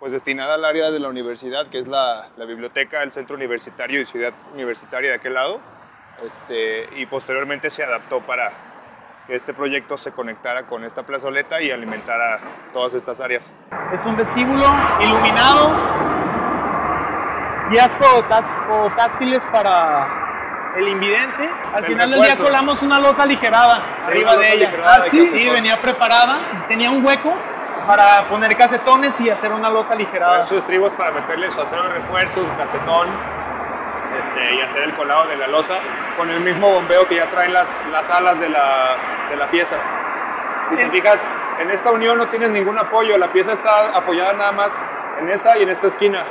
pues destinada al área de la universidad, que es la, la biblioteca, el centro universitario y ciudad universitaria de aquel lado. Este, y posteriormente se adaptó para que este proyecto se conectara con esta plazoleta y alimentara todas estas áreas. Es un vestíbulo iluminado, guías táctiles para el invidente. Al El final del día colamos una losa aligerada arriba de ella. aligerada Ah, de sí, venía preparada, tenía un hueco para poner casetones y hacer una losa aligerada. Sus estribos para meterle su acero de refuerzos, casetón este, y hacer el colado de la losa con el mismo bombeo que ya traen las, las alas de la, de la pieza. Si te fijas, en esta unión no tienes ningún apoyo, la pieza está apoyada nada más en esa y en esta esquina,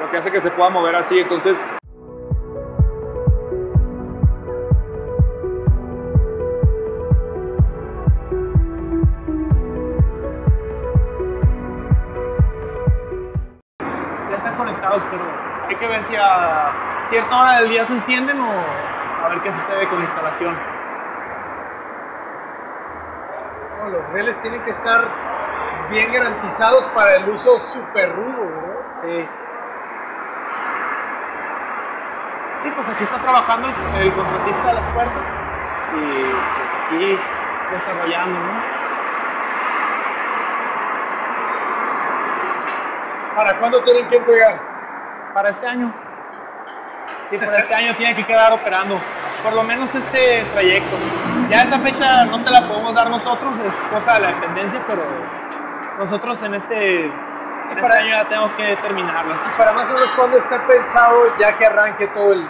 lo que hace que se pueda mover así. Entonces, que ver si a cierta hora del día se encienden o a ver qué sucede con la instalación. No, los rieles tienen que estar bien garantizados para el uso súper rudo, ¿no? Sí. Sí, pues aquí está trabajando el, el contratista de las puertas y pues aquí desarrollando, ¿no? ¿Para cuándo tienen que entregar? Para este año. Sí, para este año tiene que quedar operando. Por lo menos este trayecto. Ya esa fecha no te la podemos dar nosotros, es cosa de la dependencia, pero nosotros en este, en este para- año ya tenemos que terminarla. ¿Y para más o menos cuándo está pensado ya que arranque todo el,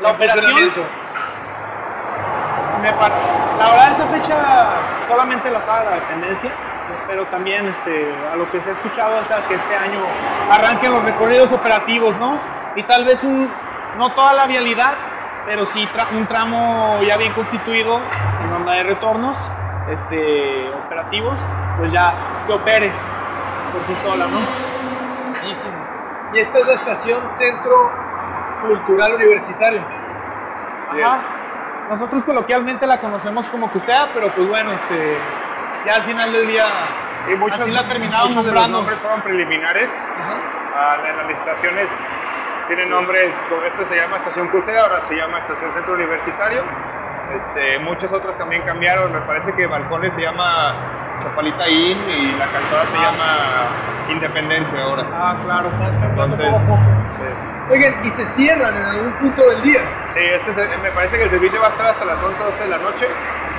La el operación. Me la verdad esa fecha solamente la sabe la dependencia, pero también este, a lo que se ha escuchado es a que este año arranquen los recorridos operativos, ¿no? Y tal vez un, no toda la vialidad, pero sí tra- un tramo ya bien constituido en onda de retornos este, operativos, pues ya que opere por sí sola, ¿no? Buenísimo. Y esta es la estación Centro Cultural Universitario. Ajá. Nosotros coloquialmente la conocemos como CUSEA, pero pues bueno, este, ya al final del día sí, muchos, así la terminaron muchos de los nombrando. nombres fueron preliminares. Ah, en las licitaciones tienen nombres, como este se llama Estación CUSE, ahora se llama Estación Centro Universitario. Este, muchos otros también cambiaron, me parece que Balcones se llama Chapalita Inn y la calzada se llama Independencia ahora. Ah, claro. Entonces, poco a poco. sí. Oigan, y se cierran en algún punto del día. Sí, este se- me parece que el servicio va a estar hasta las 11 12 de la noche.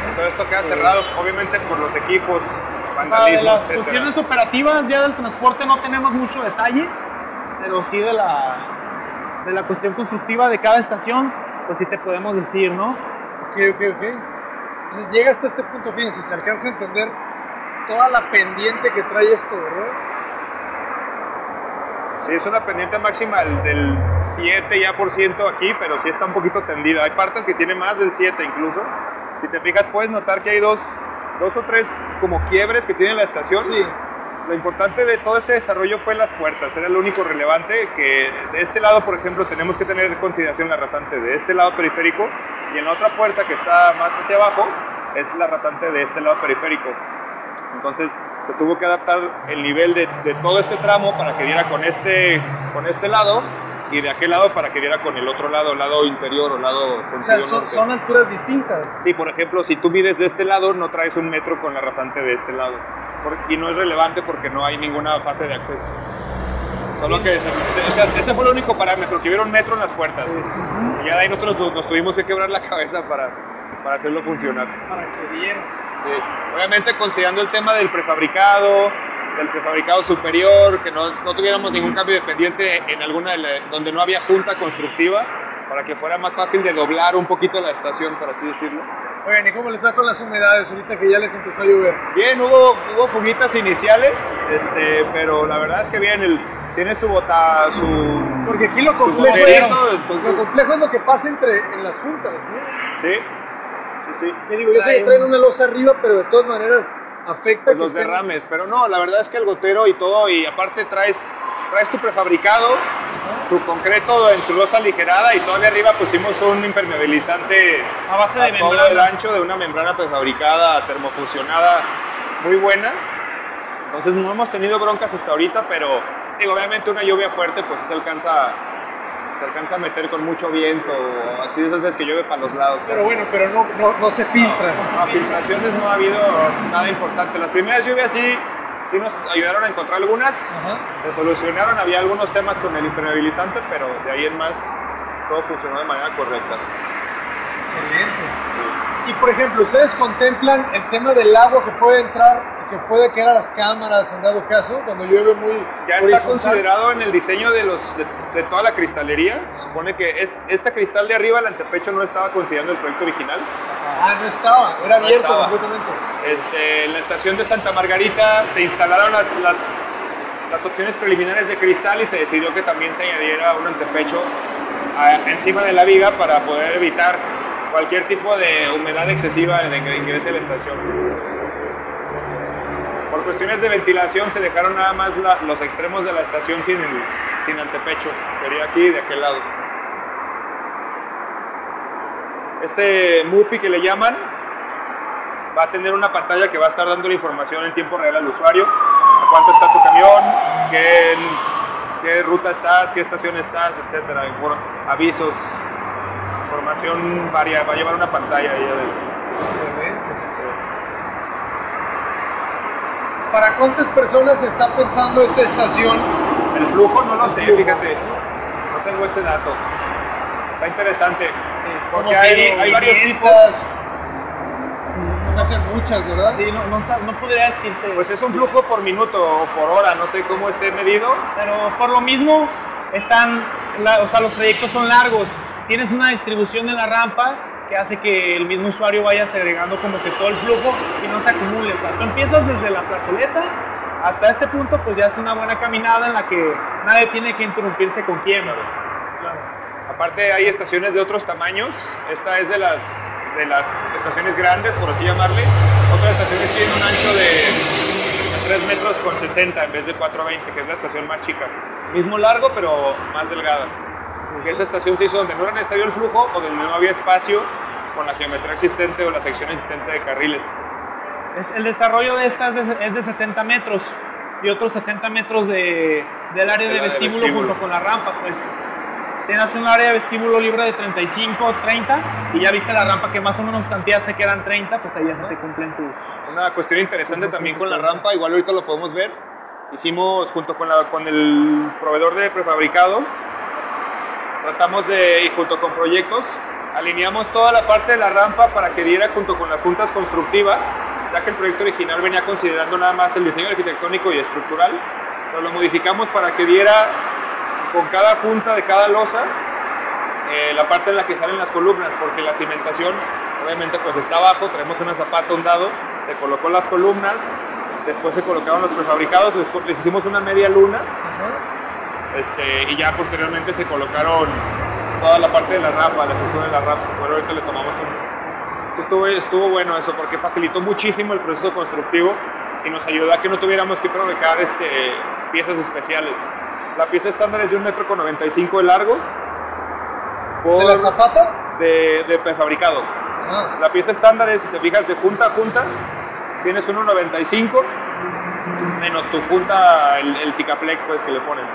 Entonces esto queda cerrado, obviamente por los equipos, de vandalismo, las etcétera. cuestiones operativas ya del transporte no tenemos mucho detalle, pero sí de la, de la cuestión constructiva de cada estación, pues sí te podemos decir, ¿no? Ok, ok, ok. Entonces llega hasta este punto, fíjense, se alcanza a entender toda la pendiente que trae esto, ¿verdad? Sí, es una pendiente máxima del- del 7 ya por ciento aquí, pero sí está un poquito tendida. Hay partes que tiene más del 7 incluso. Si te fijas, puedes notar que hay dos, dos o tres como quiebres que tiene la estación. Sí. Lo importante de todo ese desarrollo fue las puertas, era lo único relevante que de este lado, por ejemplo, tenemos que tener en consideración la rasante de este lado periférico y en la otra puerta que está más hacia abajo es la rasante de este lado periférico. Entonces se tuvo que adaptar el nivel de, de todo este tramo para que diera con este, con este lado y de aquel lado para que diera con el otro lado, lado interior o lado O sentido sea, son, son alturas distintas. Sí, por ejemplo, si tú mides de este lado, no traes un metro con la rasante de este lado. Y no es relevante porque no hay ninguna fase de acceso. Solo que se- o sea, ese fue el único parámetro, que hubiera un metro en las puertas. Y ya de ahí nosotros nos, nos tuvimos que quebrar la cabeza para, para hacerlo funcionar. Para que vieran. Sí. Obviamente considerando el tema del prefabricado, del prefabricado superior, que no, no tuviéramos ningún cambio de pendiente en alguna de la- donde no había junta constructiva, para que fuera más fácil de doblar un poquito la estación, por así decirlo. Oigan, ¿y cómo les va con las humedades ahorita que ya les empezó a llover? Bien, hubo, hubo fuguitas iniciales, este, pero la verdad es que bien, el, tiene su bota, su... Porque aquí lo complejo, es, entonces- lo complejo es lo que pasa entre, en las juntas, ¿no? Sí, sí, sí. Que digo, yo sé que Trae traen una losa arriba, pero de todas maneras afecta Pues que los estén- derrames, pero no, la verdad es que el gotero y todo, y aparte traes, traes tu prefabricado, tu concreto en tu losa aligerada y todavía arriba pusimos un impermeabilizante A base de todo membrana. el ancho de una membrana prefabricada, termofusionada, muy buena. Entonces no hemos tenido broncas hasta ahorita, pero Y obviamente una lluvia fuerte pues se alcanza, se alcanza a meter con mucho viento, o así de esas veces que llueve para los lados. Pero bueno, pero no, no, no se filtra. No, filtraciones no ha habido nada importante. Las primeras lluvias sí, sí nos ayudaron a encontrar algunas, Ajá. se solucionaron, había algunos temas con el impermeabilizante, pero de ahí en más todo funcionó de manera correcta. Excelente. Y por ejemplo, ¿ustedes contemplan el tema del agua que puede entrar que puede caer a las cámaras en dado caso cuando llueve muy Ya está considerado en el diseño de, los, de, de toda la cristalería. Supone que es- este cristal de arriba, el antepecho, no estaba considerando el proyecto original. Ah, no estaba, era No abierto estaba. completamente. Este, en la estación de Santa Margarita se instalaron las, las, las opciones preliminares de cristal y se decidió que también se añadiera un antepecho a- encima de la viga para poder evitar cualquier tipo de humedad excesiva de que ingrese a la estación. Por cuestiones de ventilación se dejaron nada más los extremos de la estación sin, el- sin antepecho. Sería aquí de aquel lado. Este MUPI que le llaman va a tener una pantalla que va a estar dando la información en tiempo real al usuario. A cuánto está tu camión, qué, ruta estás, qué estación estás, etcétera. Avisos, información varia. Va a llevar una pantalla ahí. Excelente. ¿Para cuántas personas se está pensando esta estación? El flujo no lo sé, fíjate. No tengo ese dato. Está interesante. Porque Como hay, hay varios 500. tipos. Se me hacen muchas, ¿verdad? Sí, no, no, no podría decirte. Pues es un flujo por minuto o por hora, no sé cómo esté medido. Pero por lo mismo, están, la- o sea, los trayectos son largos. Tienes una distribución en la rampa que hace que el mismo usuario vaya segregando como que todo el flujo y no se acumule. O sea, tú empiezas desde la plazoleta hasta este punto, pues ya es una buena caminada en la que nadie tiene que interrumpirse con quién. Claro. Aparte hay estaciones de otros tamaños. Esta es de las, de las estaciones grandes, por así llamarle. Otras estaciones tienen un ancho de 3 metros con 60 en vez de 420, que es la estación más chica. Mismo largo, pero más delgada. Que esa estación se hizo donde no era necesario el flujo o donde no había espacio con la geometría existente o la sección existente de carriles. Es- el desarrollo de esta es de, es de 70 metros y otros 70 metros de, del área de Del área de vestíbulo, vestíbulo. junto con la rampa. Pues tienes un área de vestíbulo libre de 35, 30 y ya viste la rampa que más o menos tanteaste que eran 30, pues ahí ya se te cumplen tus... Una cuestión interesante también con la rampa, igual ahorita lo podemos ver. Hicimos junto con, la- con el proveedor de prefabricado, tratamos de, y junto con proyectos, alineamos toda la parte de la rampa para que diera junto con las juntas constructivas, ya que el proyecto original venía considerando nada más el diseño arquitectónico y estructural, pero lo modificamos para que diera con cada junta de cada losa eh, la parte en la que salen las columnas, porque la cimentación obviamente pues está abajo, tenemos una zapata, un dado, se colocó las columnas, después se colocaron los prefabricados, les, les hicimos una media luna Ajá. Este, y ya posteriormente se colocaron toda la parte de la rampa, la estructura de la rampa, pero ahorita le tomamos un... Estuvo, estuvo bueno eso porque facilitó muchísimo el proceso constructivo y nos ayudó a que no tuviéramos que fabricar este, piezas especiales. La pieza estándar es de un metro con 95 de largo. ¿De por- la zapata? de, de prefabricado. Ah, La pieza estándar es, si te fijas, de junta a junta, tienes 1.95 menos tu junta, el, el Zicaflex pues, que le ponen.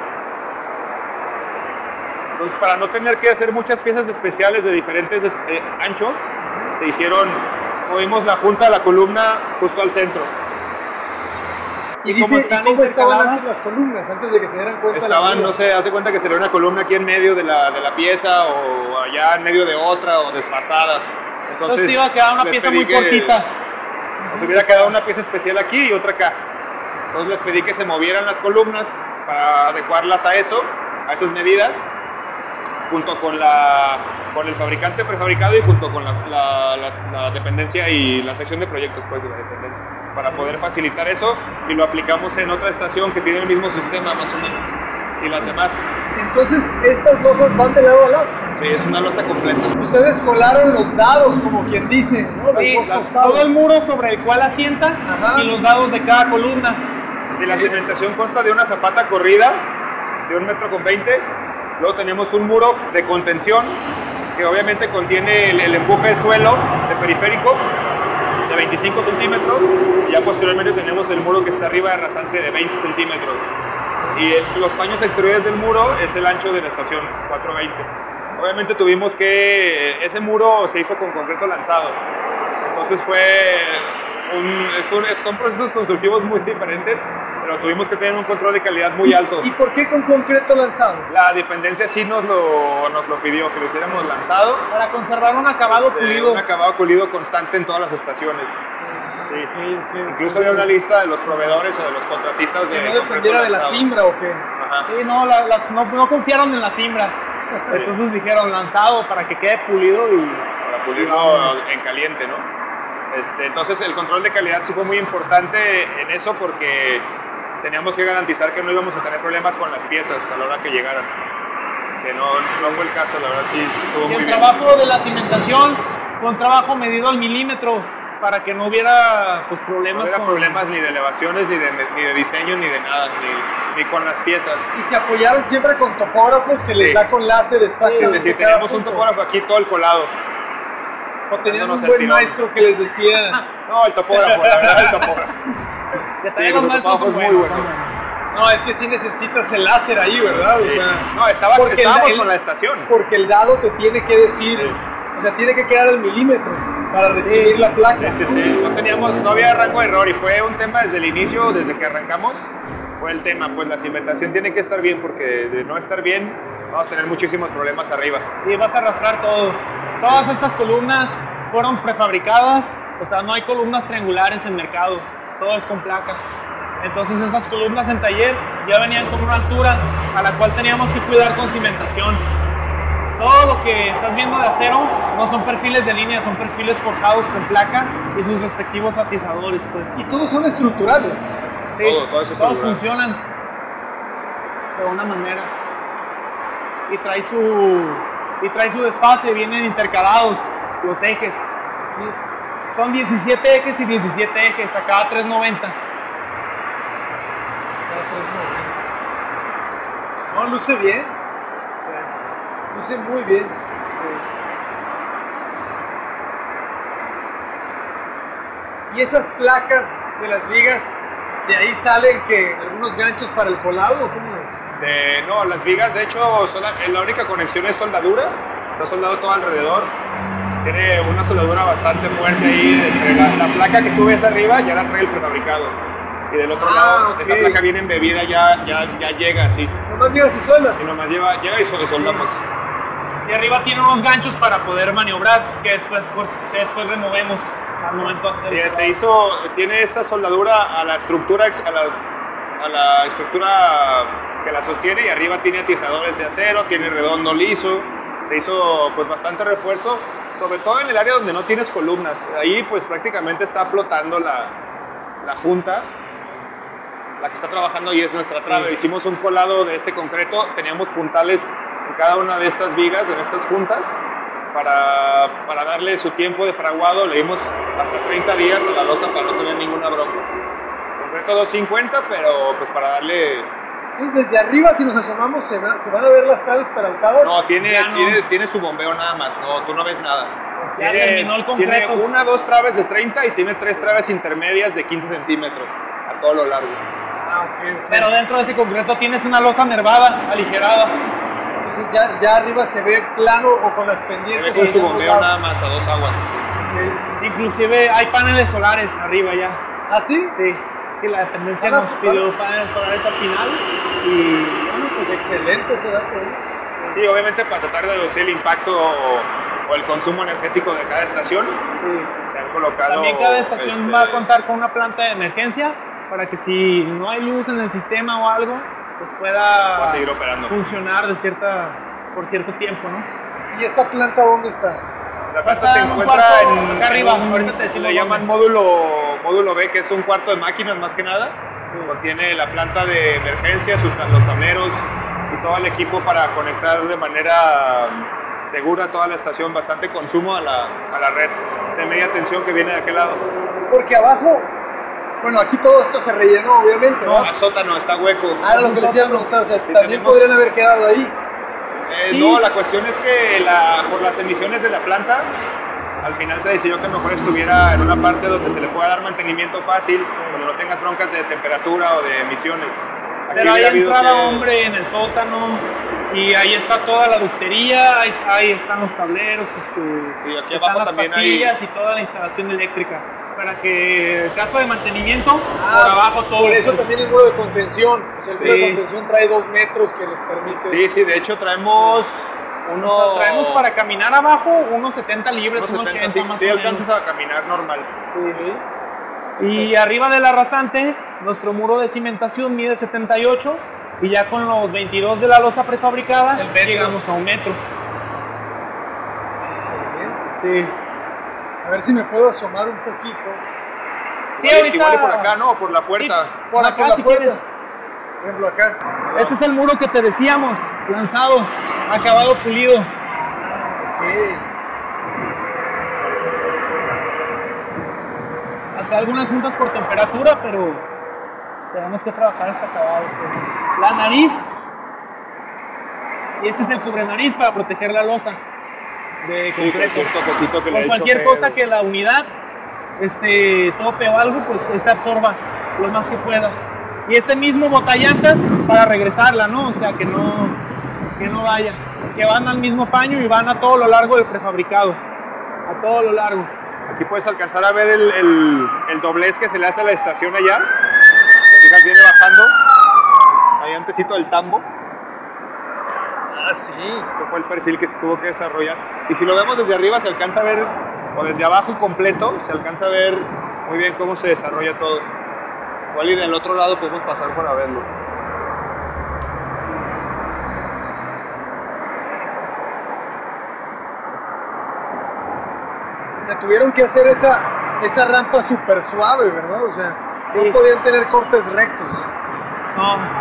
Entonces, para no tener que hacer muchas piezas especiales de diferentes eh, anchos, se hicieron, movimos la junta de la columna justo al centro. y ¿Y cómo dice, ¿y cómo estaban antes las columnas? Antes de que se dieran cuenta. Estaban, no sé, hace cuenta que se le una columna aquí en medio de la, de la pieza o allá en medio de otra o desfasadas. Entonces te iba a quedar una les pieza pedí muy que- cortita. Nos hubiera quedado una pieza especial aquí y otra acá. Entonces les pedí que se movieran las columnas para adecuarlas a eso, a esas medidas, junto con, la, con el fabricante prefabricado y junto con la, la- las- la dependencia y la sección de proyectos pues, de la dependencia, para poder facilitar eso y lo aplicamos en otra estación que tiene el mismo sistema más o menos y las demás. Entonces, estas losas van de lado a lado. Sí, es una losa completa. Ustedes colaron los dados, como quien dice, ¿no? Sí, las- todo el muro sobre el cual asienta Ajá. y los dados de cada columna. Y la cimentación consta de una zapata corrida de un metro con 20. Luego tenemos un muro de contención que obviamente contiene el, empuje de suelo de periférico de 25 centímetros. Y ya posteriormente tenemos el muro que está arriba de rasante de 20 centímetros. Y los paños exteriores del muro es el ancho de la estación, 420. Obviamente tuvimos que, ese muro se hizo con concreto lanzado. Entonces fue un, es un- son procesos constructivos muy diferentes, pero tuvimos que tener un control de calidad muy alto. ¿Y por qué con concreto lanzado? La dependencia sí nos lo, nos lo pidió, que lo hiciéramos lanzado. Para conservar un acabado eh, pulido. Un acabado pulido constante en todas las estaciones. Sí. Ok, ok. Incluso había una lista de los proveedores o de los contratistas de Que no dependiera de la simbra o qué. Ajá. Sí, no, la- las, no, no confiaron en la simbra. Entonces dijeron lanzado para que quede pulido y para pulirlo en caliente, ¿no? Este, entonces el control de calidad sí fue muy importante en eso porque teníamos que garantizar que no íbamos a tener problemas con las piezas a la hora que llegaran. Que no, no fue el caso, la verdad sí estuvo Y muy el bien. trabajo de la cimentación fue un trabajo medido al milímetro para que no hubiera pues, No problemas. hubiera con- problemas ni de elevaciones, ni de, ni de diseño, ni de nada, ni, ni con las piezas. Y se apoyaron siempre con topógrafos que les Sí. da con láser exacto. Es decir, teníamos un topógrafo aquí todo el colado. O tenían un buen maestro que les decía. No, el topógrafo, la verdad, el topógrafo. Que Sí, los maestros son topógrafos muy buenos, buenos. buenos. No, es que sí necesitas el láser ahí, ¿verdad? O Sí. sea, No, estaba, estábamos el- con la estación. porque el dado te tiene que decir, Sí. o sea, tiene que quedar al milímetro para recibir la placa. Sí, sí, sí. No teníamos, no había rango de error y fue un tema desde el inicio, desde que arrancamos, fue el tema, pues la cimentación tiene que estar bien porque de no estar bien vamos a tener muchísimos problemas arriba. Sí, vas a arrastrar todo. Todas estas columnas fueron prefabricadas, o sea, no hay columnas triangulares en mercado, todo es con placa. Entonces estas columnas en taller ya venían con una altura a la cual teníamos que cuidar con cimentación. Todo lo que estás viendo de acero no son perfiles de línea, son perfiles forjados con placa y sus respectivos atizadores, pues. Y todos son estructurales. Sí, Todo, todo eso es todos funcionan de una manera. Y trae su y trae su desfase, vienen intercalados los ejes. Sí. Son 17 ejes y 17 ejes, a cada 390. Cada tres momentos. No, luce bien. Luce muy bien. Y esas placas de las vigas, de ahí salen que algunos ganchos para el colado, ¿o ¿cómo es? De- no, las vigas, de hecho, son la, la única conexión es soldadura, está soldado todo alrededor. Tiene una soldadura bastante fuerte ahí, entre la, la placa que tú ves arriba ya la trae el prefabricado. Y del otro Ah, lado, ok. esa placa viene embebida, ya, ya, ya llega así. Nomás llegas y suelas. Y nomás lleva, llega y sol- soldamos. Y arriba tiene unos ganchos para poder maniobrar, que después, que después removemos momento hacer. Sí, se hizo, tiene esa soldadura a la estructura, a la, a la estructura que la sostiene y arriba tiene atizadores de acero, tiene redondo liso, se hizo pues bastante refuerzo, sobre todo en el área donde no tienes columnas, ahí pues prácticamente está flotando la, la junta, la que está trabajando y es nuestra trave, hicimos un colado de este concreto, teníamos puntales en cada una de estas vigas, en estas juntas, para, para darle su tiempo de fraguado, le dimos hasta 30 días a la losa para no tener ninguna bronca. Concreto 250, pero pues para darle... Entonces, desde arriba, si nos asomamos, se, va- se van a ver las traves peraltadas. No, tiene, no. Tiene, tiene su bombeo nada más, no, tú no ves nada. Ya terminó el tiene una, dos traves de 30 y tiene tres traves intermedias de 15 centímetros a todo lo largo. Ah, ok, ok. Pero dentro de ese concreto tienes una losa nervada, aligerada. Entonces ya, ya arriba se ve plano o con las Se pendientes. ve con hacia su ambos bombeo nada más a dos aguas. Ok. Inclusive hay paneles solares arriba ya. ¿Ah, sí? Sí, sí, la dependencia Ah, nos pues, pidió paneles solares al final. Y bueno, pues Excelente ese dato. ¿eh? Sí, obviamente para tratar de reducir el impacto o, o el consumo energético de cada estación, sí. se han colocado... También cada estación este, va a contar con una planta de emergencia para que si no hay luz en el sistema o algo, pues pueda a seguir operando. funcionar de cierta, por cierto tiempo, ¿no? ¿Y esta planta dónde está? La planta Está se en encuentra cuarto en, acá arriba, en ahorita te decimos le llaman dónde. módulo, módulo B, que es un cuarto de máquinas más que nada. Contiene la planta de emergencia, sus, los tableros y todo el equipo para conectar de manera um, segura toda la estación, bastante consumo a la, a la red de media tensión que viene de aquel lado. Porque abajo, bueno, aquí todo esto se rellenó, obviamente, No, sótano está hueco. Ah, lo que les iba a preguntar, o sea, también tenemos- podrían haber quedado ahí. Eh, Sí. No, la cuestión es que la- por las emisiones de la planta, al final se decidió que mejor estuviera en una parte donde se le pueda dar mantenimiento fácil, donde no tengas broncas de temperatura o de emisiones. Pero ahí entraba que- hombre en el sótano y ahí está toda la ductería, ahí, ahí están los tableros, este, Sí, aquí están abajo las también hay- pastillas y toda la instalación eléctrica. Para que en caso de mantenimiento, Ah, por abajo todo. Por eso también el muro de contención. O sea, el muro Sí. de contención trae dos metros que les permite. Sí, sí, de hecho traemos uno... O sea, traemos para caminar abajo unos 70 libres, unos unos 70, 80 sí, más sí o menos. alcanzas a caminar normal. Sí. Y arriba de la rasante, nuestro muro de cimentación mide 78 y ya con los 22 de la losa prefabricada llegamos a un metro. Excelente. Sí. A ver si me puedo asomar un poquito. Sí, Igual- ahorita. Igual por acá, ¿no? Por la Sí, puerta. por acá, por la si puerta. quieres. Por ejemplo, acá. Este es el muro que te decíamos, lanzado, acabado, pulido. Ok. Acá algunas juntas por temperatura, pero tenemos que trabajar hasta acabado. pues. La nariz. Y este es el cubre nariz para proteger la losa de Sí, concreto. cualquier toquecito que le Con eche cualquier feo. cosa que la unidad este, tope o algo, pues este absorba lo más que pueda. Y este mismo botallantas para regresarla, ¿no? O sea, que no, que no vaya. Que van al mismo paño y van a todo lo largo del prefabricado. A todo lo largo. Aquí puedes alcanzar a ver el, el, el doblez que se le hace a la estación allá. Te fijas, viene bajando. Ahí antesito del tambo. Ah, sí. Ese fue el perfil que se tuvo que desarrollar. Y si lo vemos desde arriba, se alcanza a ver, o desde abajo completo, se alcanza a ver muy bien cómo se desarrolla todo. Igual y del otro lado podemos pasar para verlo. O sea, tuvieron que hacer esa, esa rampa súper suave, ¿verdad? O sea, Sí. no podían tener cortes rectos. No.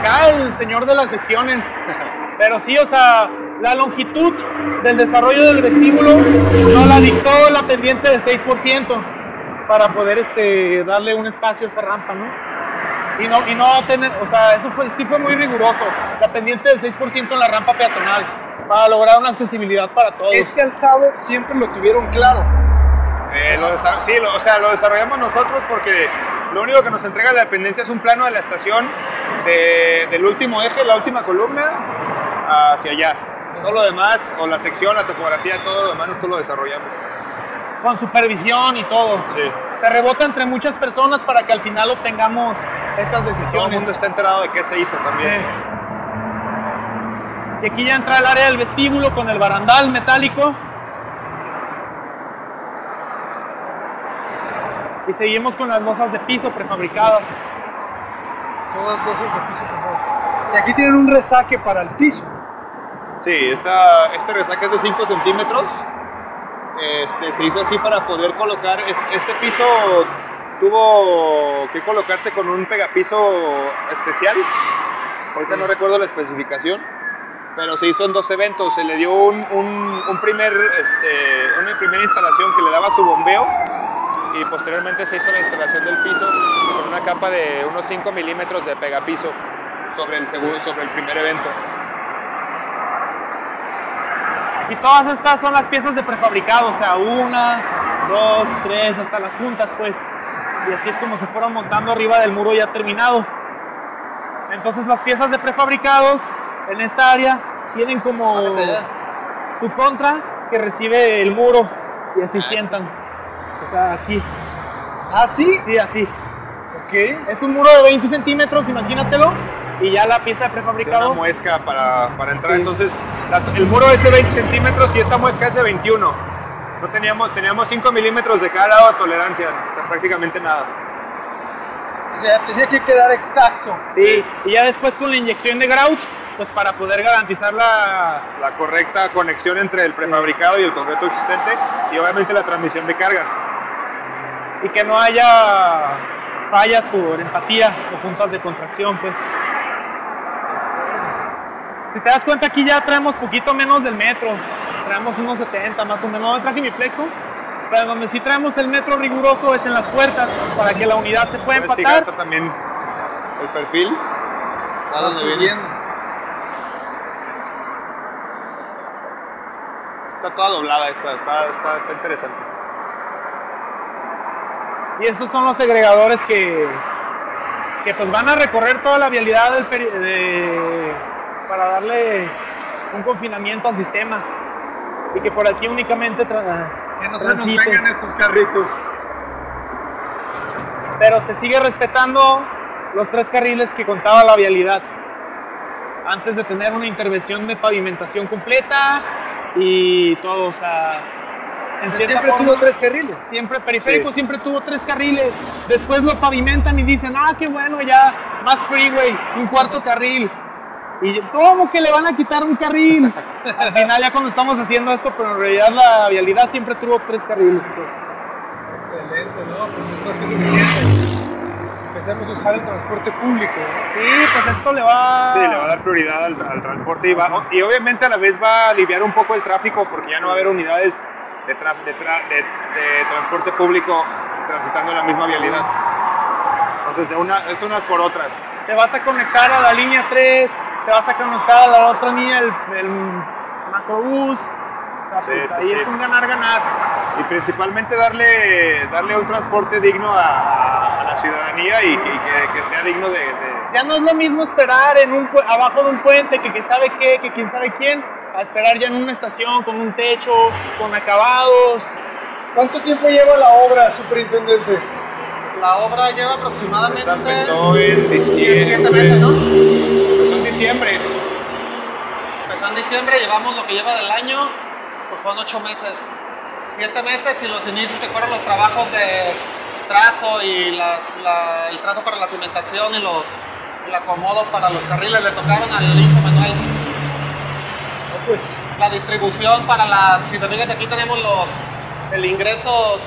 Acá el señor de las secciones. Pero sí, o sea, la longitud del desarrollo del vestíbulo no la dictó la pendiente del 6% para poder este, darle un espacio a esa rampa, ¿no? Y no, y no tener, o sea, eso fue, sí fue muy riguroso. La pendiente del 6% en la rampa peatonal para lograr una accesibilidad para todos. Este alzado siempre lo tuvieron claro. Eh, lo desa- sí, lo- o sea, lo desarrollamos nosotros porque lo único que nos entrega la dependencia es un plano de la estación de- del último eje, la última columna, hacia allá. Todo lo demás, o la sección, la topografía, todo lo demás, nosotros lo desarrollamos. Con supervisión y todo. Sí. Se rebota entre muchas personas para que al final obtengamos estas Todo el decisiones. mundo está enterado de qué se hizo también. Sí. Y aquí ya entra el área del vestíbulo con el barandal metálico. Y seguimos con las losas de piso prefabricadas. Todas losas de piso favor. Y aquí tienen un resaque para el piso. Sí, esta, este resaque es de 5 centímetros. Este, se hizo así para poder colocar. Este, este piso tuvo que colocarse con un pegapiso especial. Ahorita no recuerdo la especificación. Pero se hizo en dos eventos. Se le dio un, un- un primer, este, una primera instalación que le daba su bombeo. Y posteriormente se hizo la instalación del piso con una capa de unos 5 milímetros de pegapiso sobre el, segundo, sobre el primer evento. Y todas estas son las piezas de prefabricado, o sea, una, dos, tres, hasta las juntas, pues. Y así es como se fueron montando arriba del muro ya terminado. Entonces las piezas de prefabricados en esta área tienen como su contra que recibe el muro y así sientan. O sea, aquí, ¿Ah, sí? sí, así. Ok. Es un muro de 20 centímetros, imagínatelo. Y ya la pieza de de una muesca para, para entrar. Sí. Entonces, la- el muro es de 20 centímetros y esta muesca es de 21. No teníamos, teníamos 5 milímetros de cada lado de tolerancia, o sea, prácticamente nada. O sea, tenía que quedar exacto. Sí, y ya después con la inyección de grout, pues para poder garantizar la, La correcta conexión entre el prefabricado y el concreto existente y obviamente la transmisión de carga. Y que no haya fallas por empatía o puntas de contracción, pues. Si te das cuenta aquí ya traemos poquito menos del metro, traemos unos 70 más o menos, no traje mi flexo, pero donde sí traemos el metro riguroso es en las puertas, para que la unidad se pueda Puedes empatar. también el perfil. Va donde subiendo. Está toda doblada esta, está, está, está interesante. Y esos son los segregadores que, que pues van a recorrer toda la vialidad del peri- de- para darle un confinamiento al sistema. Y que por aquí únicamente Que no se nos vengan estos carritos. pero se sigue respetando los tres carriles que contaba la vialidad. Antes de tener una intervención de pavimentación completa y todo, o sea, en cierta Siempre forma, tuvo tres carriles. siempre periférico Sí. siempre tuvo tres carriles, después lo pavimentan y dicen, ah, qué bueno, ya, más freeway, un cuarto carril. Y yo, ¿cómo que le van a quitar un carril? Al final ya cuando estamos haciendo esto, pero en realidad la vialidad siempre tuvo tres carriles. Pues. Excelente, ¿no? Pues es más que suficiente. Empecemos a usar el transporte público, ¿no? Sí, pues esto le va... Sí, le va a dar prioridad al, al transporte y, va- y obviamente a la vez va a aliviar un poco el tráfico porque ya no va a haber unidades de, traf- de, tra- de- de transporte público transitando la misma vialidad. Entonces, de una, es unas por otras. te vas a conectar a la línea 3, te vas a conectar a la otra línea, el, el macrobús. O sea, Sí, pues sí, ahí sí. es un ganar-ganar. Y principalmente darle, darle un transporte digno a, a la ciudadanía y que, y que- que sea digno de, Ya no es lo mismo esperar en un, abajo de un puente que, que sabe qué, que quién sabe quién, a esperar ya en una estación con un techo, con acabados. ¿Cuánto tiempo lleva la obra, superintendente? La obra lleva aproximadamente empezó en siete diciembre. meses, ¿no? Empezó en diciembre. Empezó en diciembre, llevamos lo que lleva del año, pues fueron ocho meses. Siete meses y los inicios que fueron los trabajos de trazo y la- el trazo para la cimentación y los, el acomodo para los carriles le tocaron al hijo Manuel. Pues La distribución para la, si te fijas aquí tenemos los, el ingreso,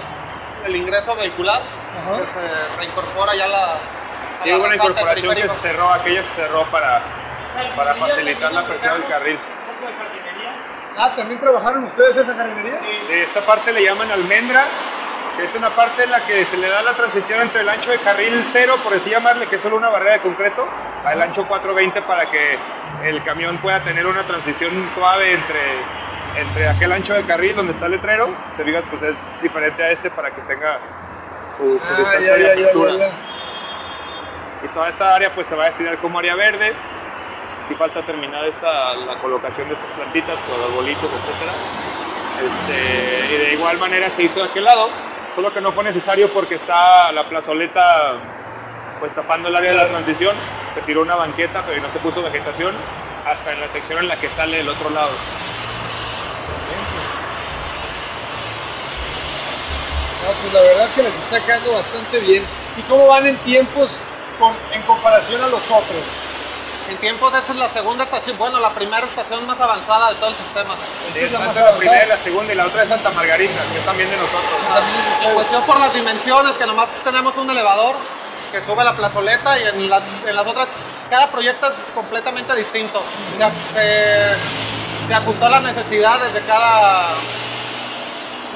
el ingreso vehicular, Ajá. que se reincorpora ya la, Sí, hubo una incorporación que se cerró, aquella se cerró para, para facilitar la apertura del carril. Ah, ¿también trabajaron ustedes esa jardinería? Sí, esta parte le llaman almendra, que es una parte en la que se le da la transición entre el ancho de carril cero, por así llamarle, que es solo una barrera de concreto, al ancho 420 para que el camión pueda tener una transición suave entre, entre aquel ancho de carril donde está el letrero, te digas, pues es diferente a este para que tenga su, su Ah, distancia ya, de apertura. ya, ya. Y toda esta área pues se va a destinar como área verde. Y falta terminar esta, la colocación de estas plantitas con arbolitos, etc. Este, y de igual manera se hizo de aquel lado, solo que no fue necesario porque está la plazoleta pues tapando el área de la transición. Se tiró una banqueta, pero no se puso vegetación hasta en la sección en la que sale el otro lado. No, pues la verdad que les está quedando bastante bien. ¿Y cómo van en tiempos con- en comparación a los otros? En tiempos, esta es la segunda estación, bueno, la primera estación más avanzada de todo el sistema. Esta Sí, es la más la primera la segunda y la otra es Santa Margarita, que es también de nosotros. También es de En cuestión por las dimensiones, que nomás tenemos un elevador que sube la plazoleta y en las, en las otras, cada proyecto es completamente distinto. Se, se- se ajustó a las necesidades de cada,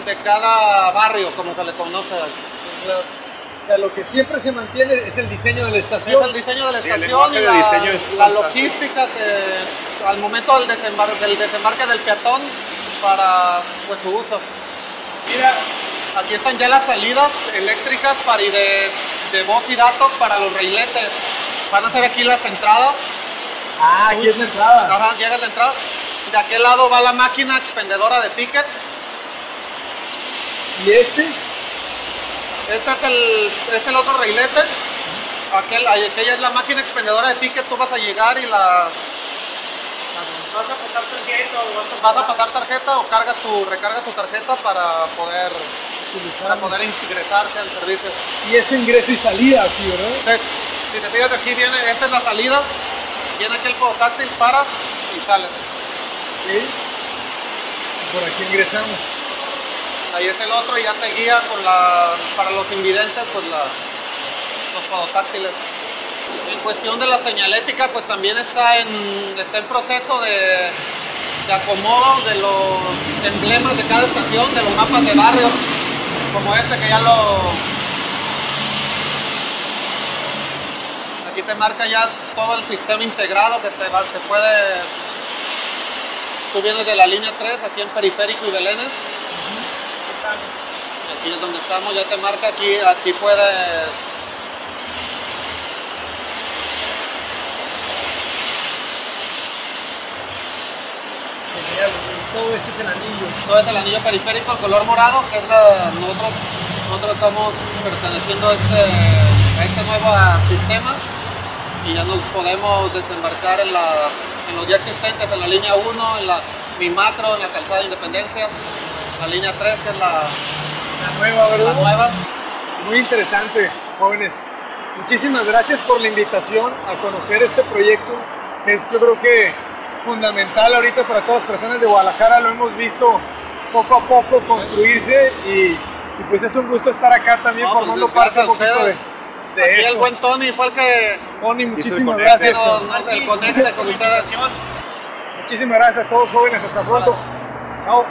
de cada barrio, como se le conoce. O sea, lo que siempre se mantiene es el diseño de la Es estación. el diseño de la estación y la, diseño es la logística que al momento del, desembar- del desembarque del peatón para pues, su uso. Mira, Aquí están ya las salidas eléctricas para y de, de voz y datos para los reiletes. Van a ser aquí las entradas. Ah, aquí es la entrada. Ajá, llega la entrada. De aquel lado va la máquina expendedora de tickets. ¿Y este? Este es el, es el otro reilete. Aquel, aquella es la máquina expendedora de tickets. Tú vas a llegar y la, vas a pasar tarjeta o vas a vas a pasar tarjeta o cargas tu, recargas tu tarjeta para poder, para poder ingresarse al servicio. Y es ingreso y salida aquí, ¿verdad? Entonces, si te fijas aquí viene, esta es la salida, viene aquí el podotáctil, paras y sales. Sí. Por aquí ingresamos. Ahí es el otro y ya te guía con la, para los invidentes, pues la, los podotáctiles. En cuestión de la señalética, pues también está en, está en proceso de, de acomodo de los emblemas de cada estación, de los mapas de barrio, como este que ya lo... Aquí te marca ya todo el sistema integrado que te, va, te puede... Tú vienes de la línea 3, aquí en Periférico y Belénes. Aquí es donde estamos, ya te marca aquí, aquí puedes todo este es el anillo. Todo es el anillo periférico, el color morado, que es la, nosotros, nosotros estamos perteneciendo a este, a este nuevo sistema y ya nos podemos desembarcar en, la, en los ya existentes, en la línea 1, en la Mi Macro, en la calzada de Independencia, la línea 3, que es la, La nueva, la ¿verdad? nueva. Muy interesante, jóvenes. Muchísimas gracias por la invitación a conocer este proyecto, es yo creo que fundamental ahorita para todas las personas de Guadalajara. Lo hemos visto poco a poco construirse y, y pues es un gusto estar acá también No, pues, formando gracias parte un poquito de, ustedes. de Aquí el buen Tony fue el que Tony, muchísimas gracias. el conecte con ustedes. Muchísimas gracias a todos jóvenes. Hasta pronto. Chao.